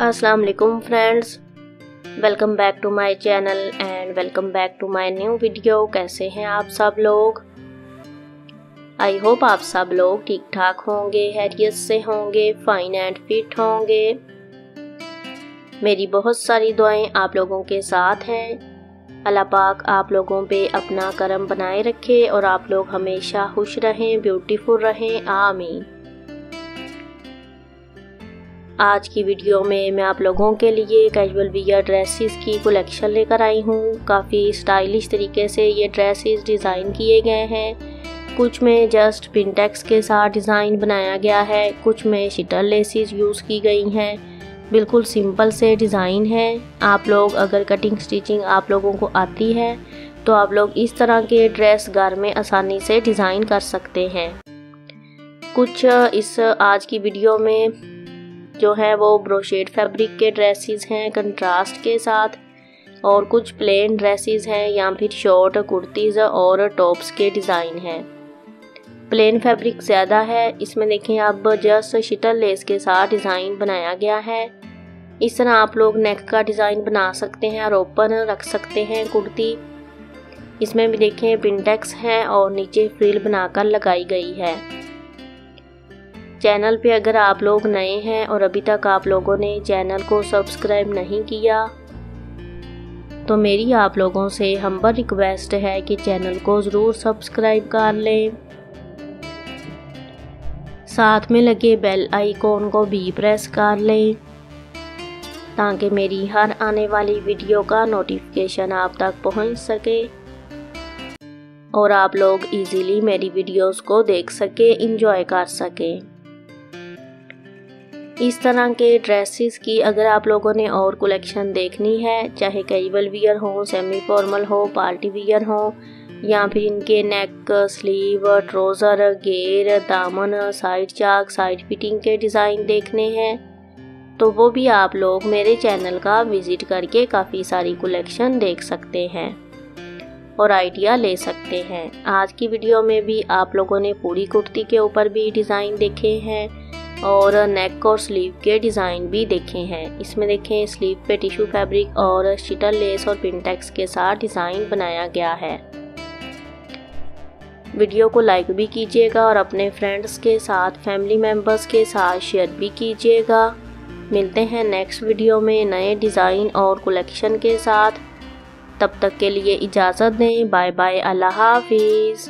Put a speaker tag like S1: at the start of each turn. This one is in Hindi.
S1: अस्सलाम वालेकुम friends welcome back to my channel and welcome back to my new video कैसे हैं आप सब लोग? आई होप आप सब लोग ठीक ठाक होंगे, हैरियत से होंगे फाइन एंड फिट होंगे। मेरी बहुत सारी दुआएँ आप लोगों के साथ हैं। अल्लाह पाक आप लोगों पे अपना करम बनाए रखे और आप लोग हमेशा खुश रहें ब्यूटीफुल रहें। आमीन। आज की वीडियो में मैं आप लोगों के लिए कैजुअल वियर ड्रेसेस की कलेक्शन लेकर आई हूँ। काफ़ी स्टाइलिश तरीके से ये ड्रेसेस डिज़ाइन किए गए हैं। कुछ में जस्ट पिनटेक्स के साथ डिज़ाइन बनाया गया है। कुछ में शिटर लेसिस यूज़ की गई हैं। बिल्कुल सिंपल से डिज़ाइन है। आप लोग अगर कटिंग स्टिचिंग आप लोगों को आती है तो आप लोग इस तरह के ड्रेस घर में आसानी से डिज़ाइन कर सकते हैं। कुछ इस आज की वीडियो में जो है वो ब्रोशेड फैब्रिक के ड्रेसेस हैं कंट्रास्ट के साथ और कुछ प्लेन ड्रेसेस हैं, या फिर शॉर्ट कुर्तीज़ और टॉप्स के डिज़ाइन हैं। प्लेन फैब्रिक ज़्यादा है, इसमें देखें अब जस्ट शिटल लेस के साथ डिज़ाइन बनाया गया है। इस तरह आप लोग नेक का डिज़ाइन बना सकते हैं और ओपन रख सकते हैं कुर्ती। इसमें भी देखें पिंटेक्स हैं और नीचे फ्रिल बनाकर लगाई गई है। चैनल पे अगर आप लोग नए हैं और अभी तक आप लोगों ने चैनल को सब्सक्राइब नहीं किया तो मेरी आप लोगों से हम्बर रिक्वेस्ट है कि चैनल को ज़रूर सब्सक्राइब कर लें। साथ में लगे बेल आइकॉन को भी प्रेस कर लें, ताकि मेरी हर आने वाली वीडियो का नोटिफिकेशन आप तक पहुँच सके और आप लोग इजीली मेरी वीडियोस को देख सके इंजॉय कर सकें। इस तरह के ड्रेसेस की अगर आप लोगों ने और कलेक्शन देखनी है, चाहे कैजुअल वियर हो सेमी फॉर्मल हो पार्टी वियर हो, या फिर इनके नेक स्लीव ट्रोज़र गेर दामन साइड चाक साइड फिटिंग के डिज़ाइन देखने हैं तो वो भी आप लोग मेरे चैनल का विज़िट करके काफ़ी सारी कलेक्शन देख सकते हैं और आइडिया ले सकते हैं। आज की वीडियो में भी आप लोगों ने पूरी कुर्ती के ऊपर भी डिज़ाइन देखे हैं। और नेक और स्लीव के डिज़ाइन भी देखे हैं। इसमें देखें स्लीव पे टिश्यू फैब्रिक और शिटल लेस और पिंटेक्स के साथ डिज़ाइन बनाया गया है। वीडियो को लाइक भी कीजिएगा और अपने फ्रेंड्स के साथ फैमिली मेंबर्स के साथ शेयर भी कीजिएगा। मिलते हैं नेक्स्ट वीडियो में नए डिज़ाइन और कलेक्शन के साथ। तब तक के लिए इजाज़त दें। बाय बाय अल्लाह हाफिज़